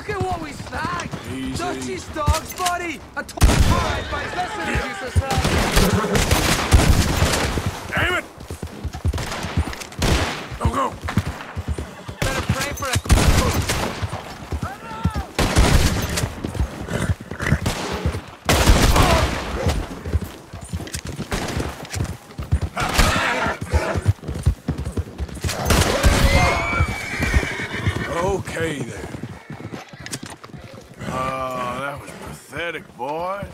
Look at what we snagged! Dutchie's dog's body! A t- Alright, boys, let's introduce ourselves. Damn it! Go, go! Better pray for a... Okay, there. Boy.